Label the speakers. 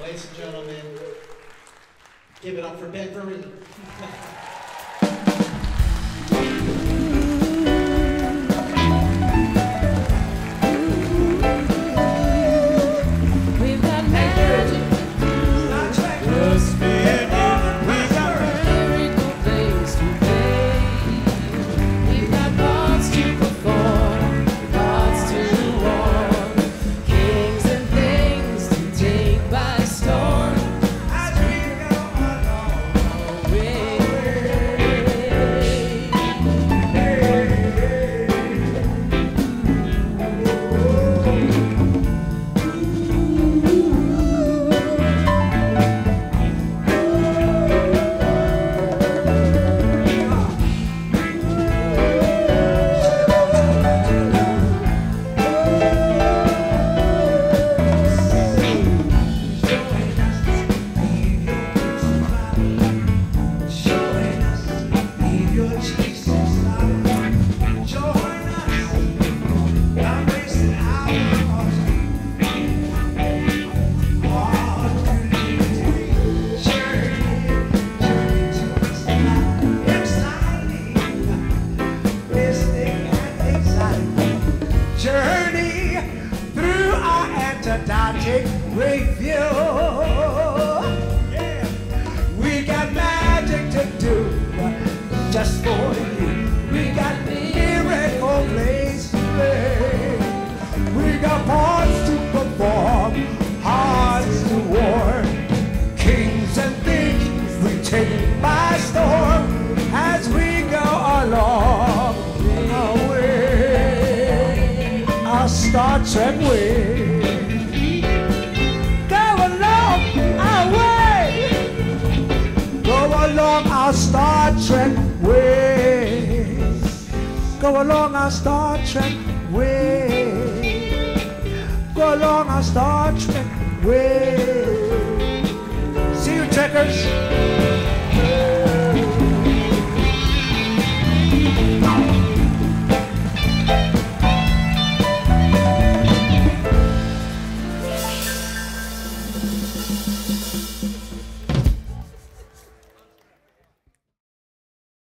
Speaker 1: Ladies and gentlemen, give it up for Ben Vereen.
Speaker 2: Antarctic review. Yeah. We got magic to do just for you. We got miracle plays to play. We got parts to perform, hearts to warm. Kings and things we take by storm as we go along our Star Trek way. Star Trek way. Go along our Star Trek way. Go along our Star Trek way. See you, checkers.